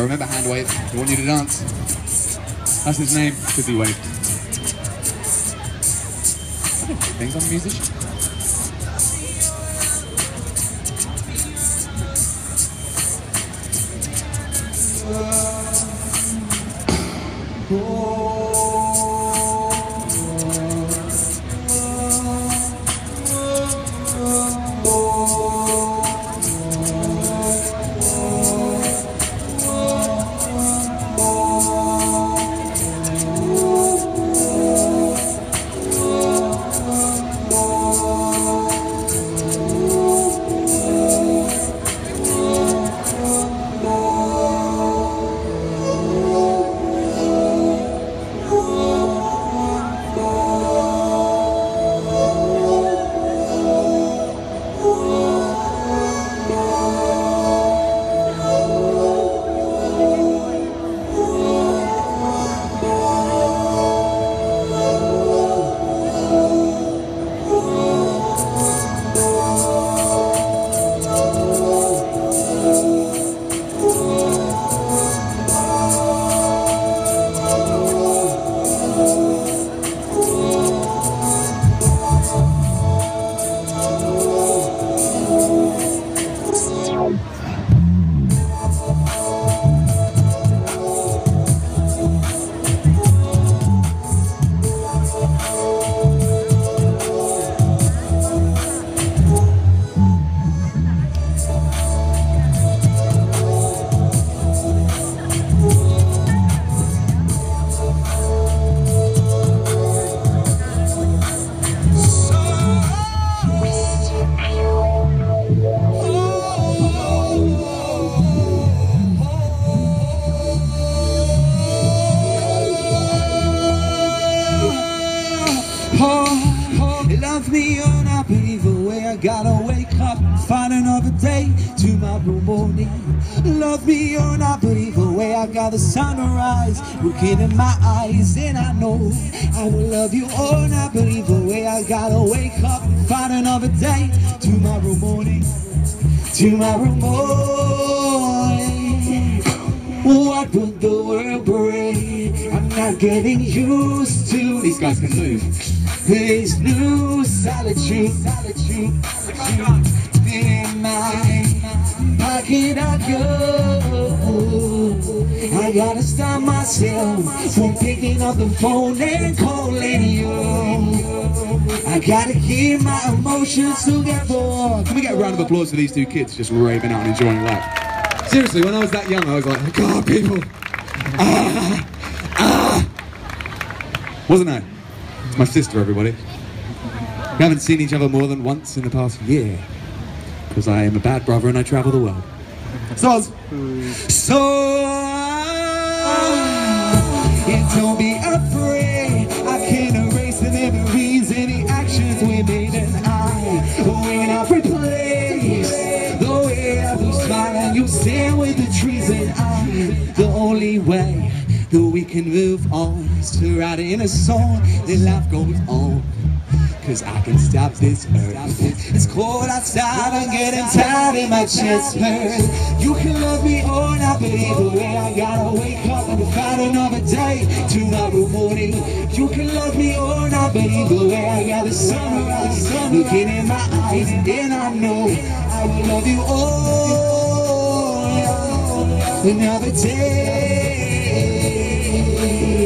Now remember hand wave. We want you to dance. That's his name, because he waved. Things, a musician. Oh, love me or not, but either way I gotta wake up find another day tomorrow morning. Love me or not, but either way I got the sunrise looking in my eyes, and I know I will love you or not, but either way I gotta wake up find another day tomorrow morning. Tomorrow morning, what would the world bring? I'm not getting used to These guys can move. This new solitude, solitude, solitude. In my pocket I go. I gotta stop myself from picking up the phone and calling you. I gotta keep my emotions together. Can we get a round of applause for these two kids just raving out and enjoying life? Seriously, when I was that young, I was like, God, people. Ah, ah. Wasn't I? It's my sister, everybody. We haven't seen each other more than once in the past year. Because I am a bad brother and I travel the world. So I was, So ah, don't be afraid. I can erase the memories the actions we made, and I will not replace the way we smile and you stand with the trees, and I. The only way that we can move on to write in a song that life goes on. Cause I can stop this earth. It's cold outside, I'm getting tired and my chest hurts. You can love me or not, but either way, I gotta wake up and find another day. Tomorrow morning, you can love me or not, but either way, I got the sunrise looking in my eyes, and I know I will love you all another day.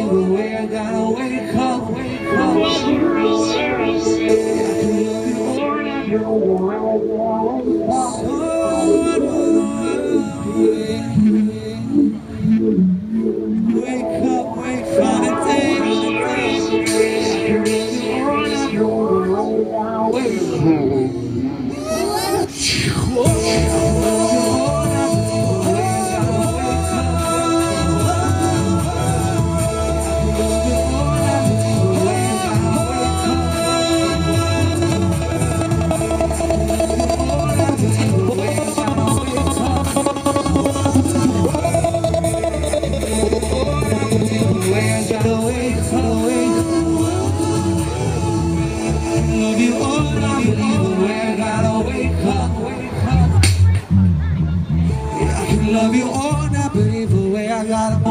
way I gotta wake up, wake up.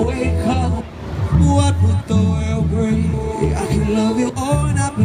I wake up. What would the world bring? I can love you all night,